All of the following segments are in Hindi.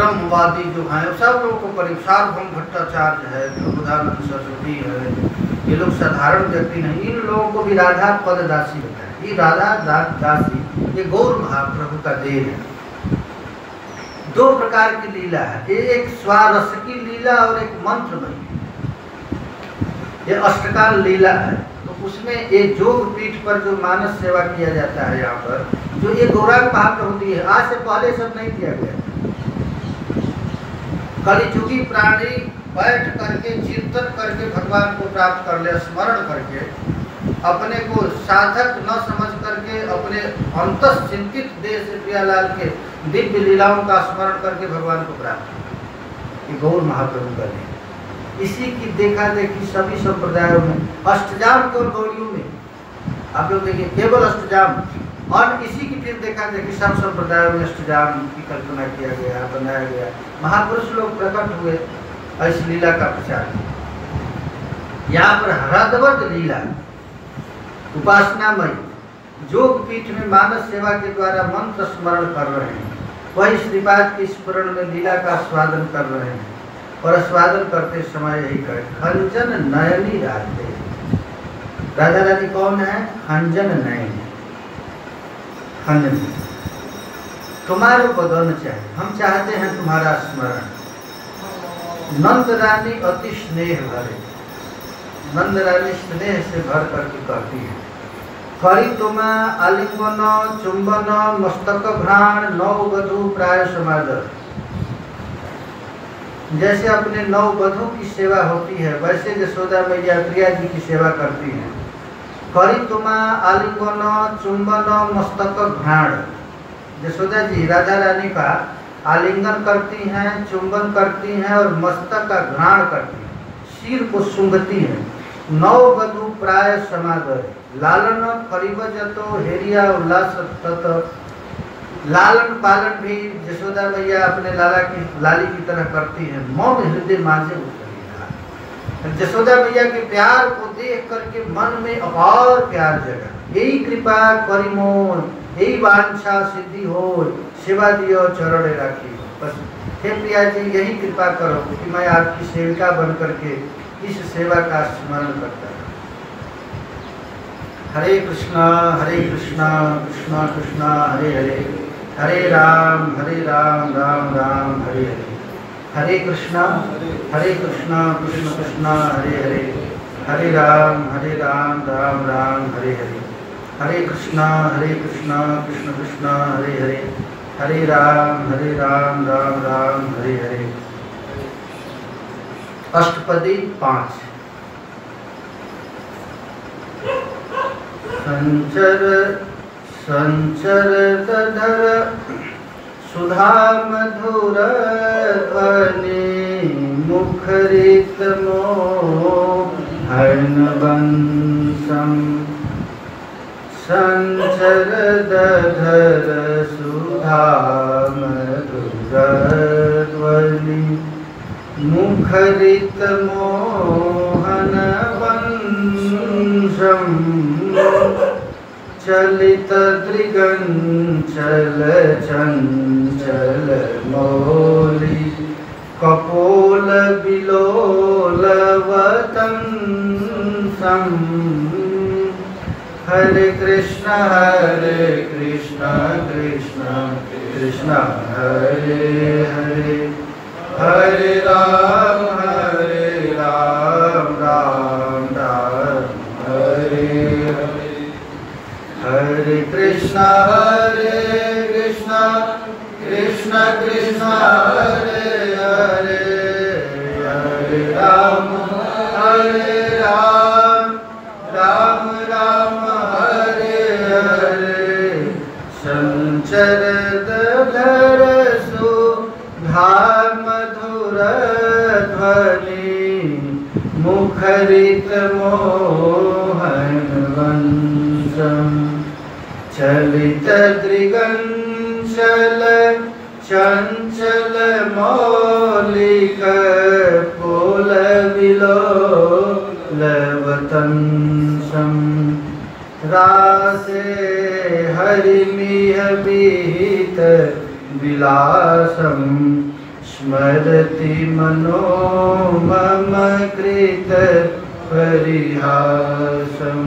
ब्रह्मवादी जो हैं सब लोगों को करीब सार्वभौम भट्टाचार्य है, प्रबोधानंद सरस्वती है, ये लोग साधारण व्यक्ति नहीं, इन लोगों को भी राधा पद दासी होता है। ये राधा दा- दासी, ये गौर महाप्रभु का देव है। दो प्रकार की लीला है एक स्वारस की लीला और एक मंत्र मंत्रमयी ये अष्टकाल लीला है तो उसमें ये जोग पीठ पर जो मानस सेवा किया जाता है यहाँ पर, जो ये गौरांग महाप्रभु दी है, आज से पहले सब नहीं किया गया। कलिजुगी प्राणी बैठ करके, चिंतन करके भगवान को प्राप्त कर ले, स्मरण करके, अपने को साधक न समझ करके, अपने अंतस चिंतित से प्रियालाल के दिव्य लीलाओं का स्मरण करके भगवान को प्राप्त। ये गौर महाप्रभु का देह। इसी की देखा देखी सभी संप्रदायों में, अष्टजाम को गौरियों में? आप लोग देखिए, केवल अष्टजाम। और इसी की फिर देखा देखी सब संप्रदायों में अष्टजाम की कल्पना किया गया, बनाया गया। महापुरुष लोग प्रकट हुए इस लीला का प्रचार यहाँ पर हृदवत लीला, उपासनामयी जोग पीठ में मानस सेवा के द्वारा मंत्र स्मरण कर रहे हैं। वही श्रीपाद के स्मरण में लीला का स्वादन कर रहे हैं। और स्वादन करते समय यही कहे, खंजन नयनी राधे राधा रानी कौन है? खंजन नयन। खंजन तुम्हारे बदन चाहिए। हम चाहते हैं तुम्हारा स्मरण। नंद रानी अति स्नेह भरे। नंद रानी स्नेह से भर करके कहती है करी तुमा, आलिंगन, चुंबन, मस्तक भ्राण नौ वधु प्राय समादर। जैसे अपने नौ वधु की सेवा होती है, वैसे यशोदा मैया प्रिया जी की सेवा करती हैं। करी तुमा आलिंगन चुंबन मस्तक घ्राण यशोदा जी राजा रानी का आलिंगन करती हैं चुंबन करती हैं और मस्तक का घ्राण करती हैं सिर को सूंघती हैं नौ वधु प्राय समादर लालन परिवजतो हेरिया उल्लास तत लालन पालन भी यशोदा मैया अपने लाला की लाली की तरह करती है मौन हृदय मांझे यशोदा मैया के प्यार को देख करके मन में अपार प्यार जगा। यही कृपा करिमोन यही वांछा सिद्धि हो सेवा दियो, चरण राखी। बस, हे प्रिया जी, यही कृपा करो कि मैं आपकी सेविका बन करके इस सेवा का स्मरण करता हूँ। हरे कृष्णा हरे कृष्णा कृष्णा कृष्णा, हरे हरे। हरे राम हरे राम राम राम, हरे हरे। हरे कृष्णा हरे कृष्णा, कृष्ण कृष्णा, हरे हरे। हरे राम हरे राम राम राम, हरे हरे। हरे कृष्णा हरे कृष्णा, कृष्ण कृष्णा, हरे हरे। हरे राम हरे राम राम राम, हरे हरे। अष्टपदी पाँच। संचर संचर धर सुधा मधुर ध्वनि मुखरित मोहनवंशम संचर दधर सुधा मधुर ध्वनि मुखरित मोहन वंशम चलित दृगंचल चंचल मौली कपोल बिलोल वतंसम हरे कृष्ण हरे कृष्ण कृष्ण कृष्ण, हरे हरे। हरे राम। हरे कृष्ण हरे कृष्ण कृष्ण कृष्ण हरे हरे हरे राम हरे राम राम राम हरे हरे संचर धर सुधा मधुर ध्वनि मुखरित मोहन वंशम चलित दृगंचल चंचल मौलिक पोल विलोलवतंसम रासे हरिमिह विहित विलासम स्मरति मनो मम कृत परिहासम्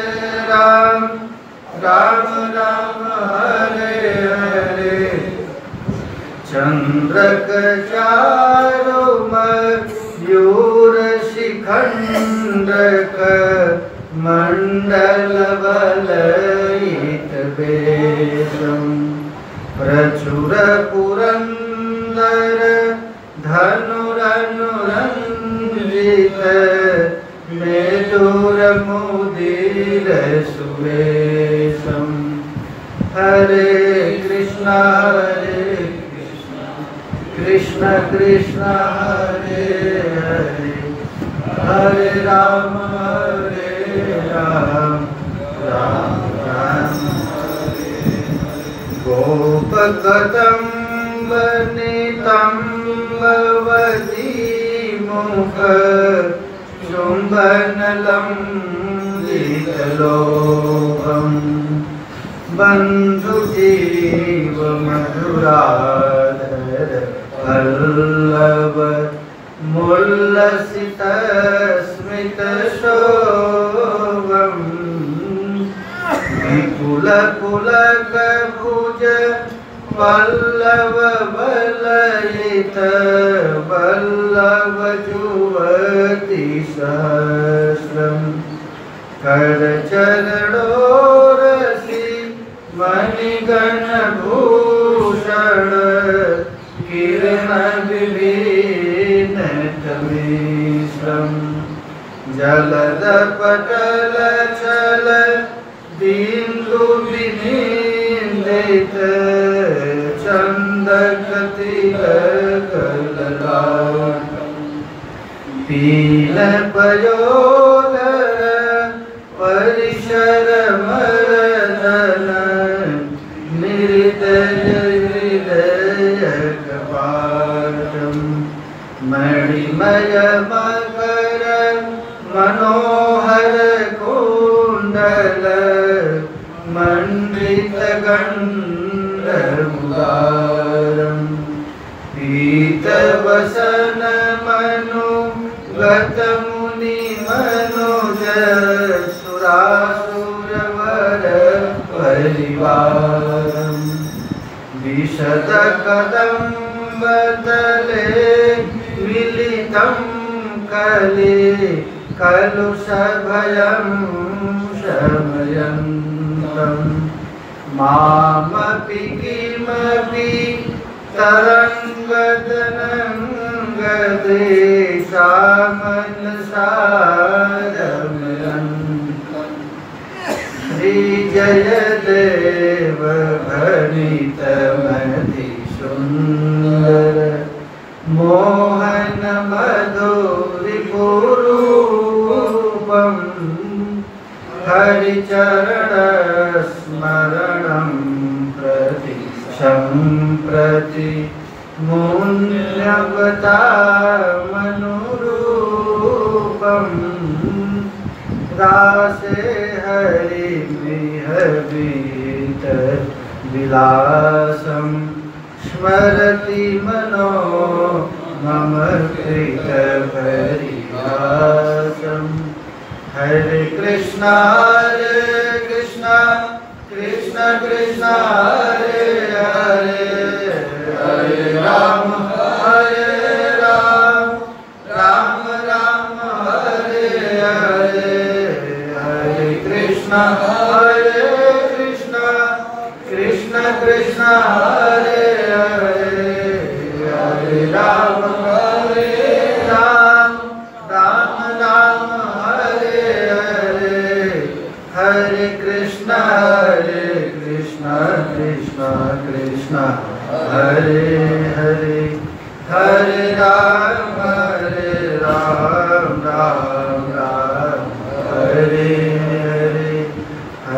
राम राम, हरे हरे। चन्द्रक चारो मयूर शिखण्डक मण्डलवलयित वेशम् प्रचुर पुरन्दर धनुरनुरञ्जित मेदुरमुदीर सुवेशम् हरे कृष्ण हरे कृष्ण कृष्ण, हरे हरे। हरे राम हरे राम राम राम गोपकदम्बनितम्बवती मुख चुम्बनलं गीतलोभम् बन्धुजीव मधुराधर पल्लव मुल्लसितस्मितशोभम् विपुलपुलकभुज पल्लव बलयित जलदपटलचल बिन्दुविनिन्दित चन्दकतिलकललाटम् पीलपयोदर परिशरमरदन निर्दय हृदयकपाटम् मणिमय मकर मण्डितगण्डमुदारम् पीतवसन मनु गतमुनि मनुज सुरासुरवर परिवारम् विशतकदम्बतले मिलितं कले कलुषभयं शमयन्तम् मामपि किमपि तरङ्गदनङ्गदेशामनसारमयन्तम् श्रीजयदेव भणितमति दासे हरिविहवीत विलासं स्मरति मनो मम कृत कृतपरिहासम् हरे कृष्ण हरे Krishna Krishna Krishna.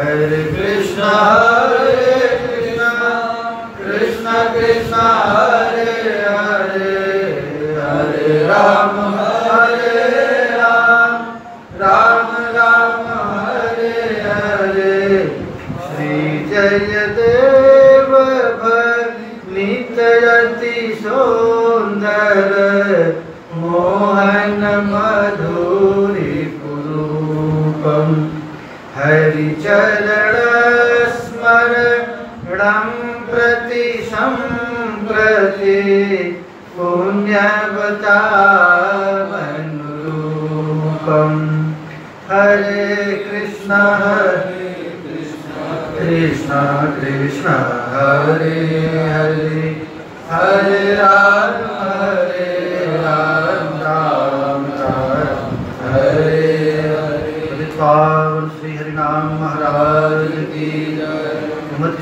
Hare Krishna, Hare Krishna, Krishna Krishna, Hare Hare, Hare Rama, Hare Rama, Rama Rama, Hare Hare, Sri Jayadeva Nitarati Sundar, Mohan Madhuri Kurupam. स्मरणं प्रति सम्प्रति पुण्यवतामनुरूपम् हरे कृष्ण हरे कृष्ण कृष्ण, हरे हरे। हरे राम हरे राम राम राम, हरे हरे। श्री महाराज की जय।